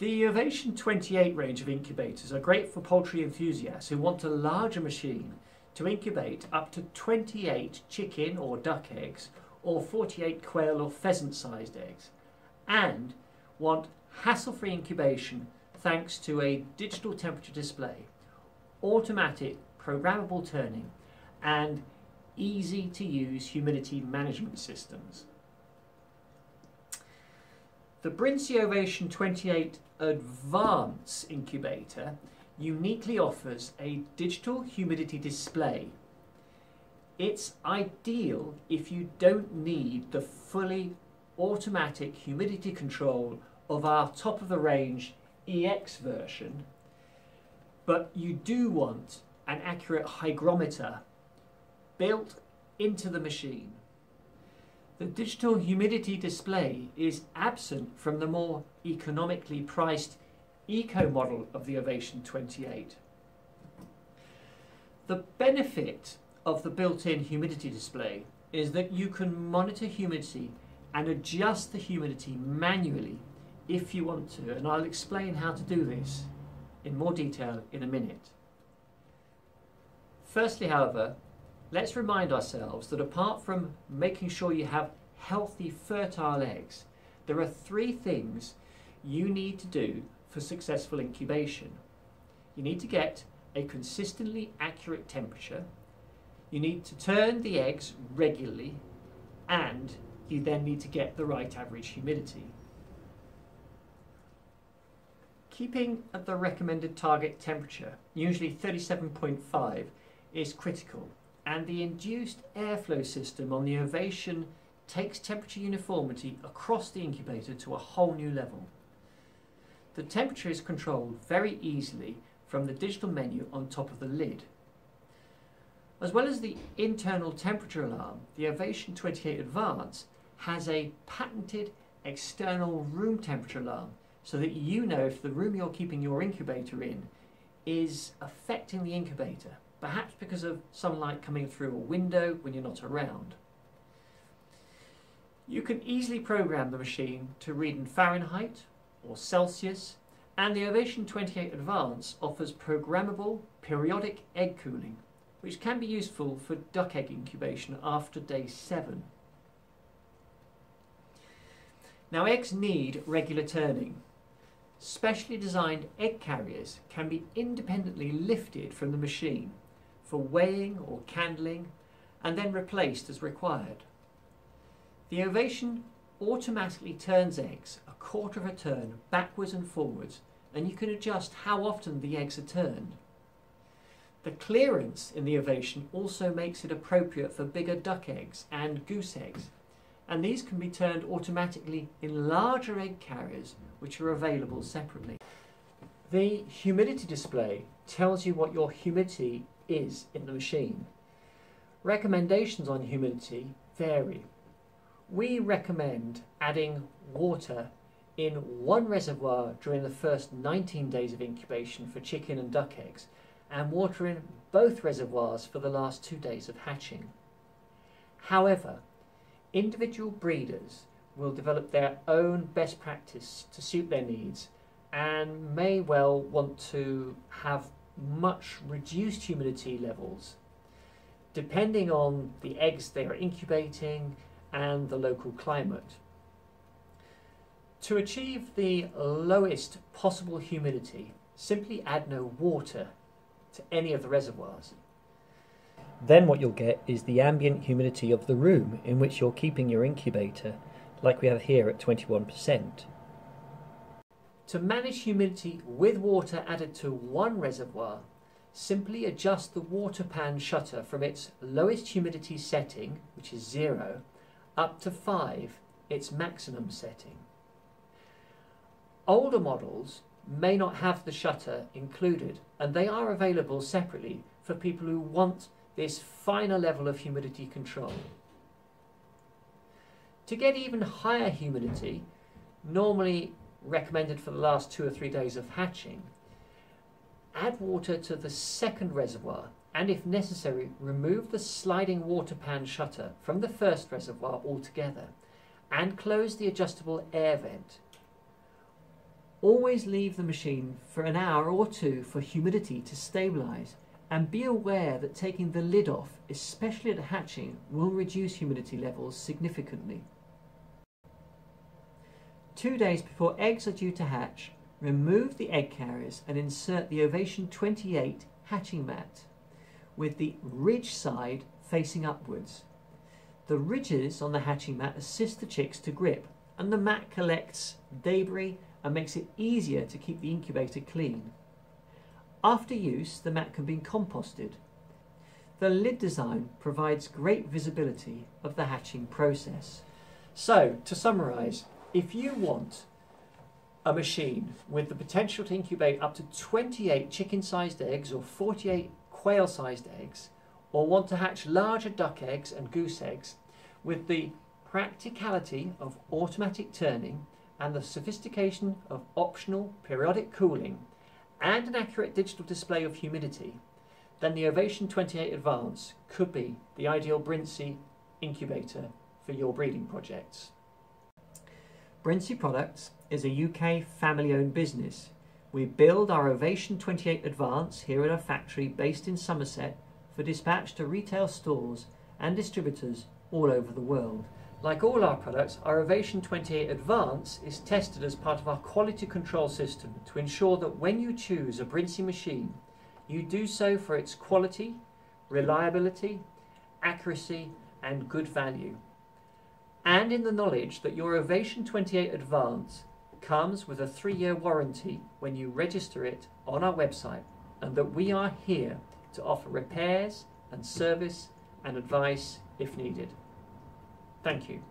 The Ovation 28 range of incubators are great for poultry enthusiasts who want a larger machine to incubate up to 28 chicken or duck eggs or 48 quail or pheasant sized eggs and want hassle-free incubation thanks to a digital temperature display, automatic programmable turning and easy to use humidity management systems. The Brinsea Ovation 28 Advance Incubator uniquely offers a digital humidity display. It's ideal if you don't need the fully automatic humidity control of our top of the range EX version, but you do want an accurate hygrometer built into the machine. The digital humidity display is absent from the more economically priced Eco model of the Ovation 28. The benefit of the built-in humidity display is that you can monitor humidity and adjust the humidity manually if you want to, and I'll explain how to do this in more detail in a minute. Firstly, however, let's remind ourselves that apart from making sure you have healthy, fertile eggs, there are three things you need to do for successful incubation. You need to get a consistently accurate temperature, you need to turn the eggs regularly, and you then need to get the right average humidity. Keeping at the recommended target temperature, usually 37.5, is critical and the induced airflow system on the Ovation takes temperature uniformity across the incubator to a whole new level. The temperature is controlled very easily from the digital menu on top of the lid. As well as the internal temperature alarm, the Ovation 28 Advance has a patented external room temperature alarm so that you know if the room you're keeping your incubator in is affecting the incubator perhaps because of sunlight coming through a window when you're not around. You can easily program the machine to read in Fahrenheit or Celsius, and the Ovation 28 Advance offers programmable periodic egg cooling, which can be useful for duck egg incubation after day 7. Now eggs need regular turning, Specially designed egg carriers can be independently lifted from the machine for weighing or candling and then replaced as required. The Ovation automatically turns eggs a quarter of a turn backwards and forwards and you can adjust how often the eggs are turned. The clearance in the Ovation also makes it appropriate for bigger duck eggs and goose eggs and these can be turned automatically in larger egg carriers which are available separately. The humidity display tells you what your humidity is in the machine. Recommendations on humidity vary. We recommend adding water in one reservoir during the first 19 days of incubation for chicken and duck eggs, and water in both reservoirs for the last two days of hatching. However, individual breeders will develop their own best practice to suit their needs and may well want to have much reduced humidity levels depending on the eggs they are incubating and the local climate. To achieve the lowest possible humidity, simply add no water to any of the reservoirs. Then what you'll get is the ambient humidity of the room in which you're keeping your incubator, like we have here at 21%. To manage humidity with water added to one reservoir, simply adjust the water pan shutter from its lowest humidity setting, which is zero, up to 5, its maximum setting. Older models may not have the shutter included, and they are available separately for people who want this finer level of humidity control. To get even higher humidity, normally recommended for the last two or three days of hatching, add water to the second reservoir and if necessary remove the sliding water pan shutter from the first reservoir altogether and close the adjustable air vent. Always leave the machine for an hour or two for humidity to stabilise and be aware that taking the lid off, especially at hatching, will reduce humidity levels significantly. Two days before eggs are due to hatch, remove the egg carriers and insert the Ovation 28 hatching mat with the ridge side facing upwards. The ridges on the hatching mat assist the chicks to grip and the mat collects debris and makes it easier to keep the incubator clean. After use, the mat can be composted. The lid design provides great visibility of the hatching process. So, to summarise, if you want a machine with the potential to incubate up to 28 chicken-sized eggs or 48 quail-sized eggs, or want to hatch larger duck eggs and goose eggs with the practicality of automatic turning and the sophistication of optional periodic cooling and an accurate digital display of humidity, then the Ovation 28 Advance could be the ideal Brinsea incubator for your breeding projects. Brinsea Products is a UK family owned business. We build our Ovation 28 Advance here at our factory based in Somerset for dispatch to retail stores and distributors all over the world. Like all our products, our Ovation 28 Advance is tested as part of our quality control system to ensure that when you choose a Brinsea machine, you do so for its quality, reliability, accuracy and good value. And in the knowledge that your Ovation 28 Advance comes with a three-year warranty when you register it on our website and that we are here to offer repairs and service and advice if needed. Thank you.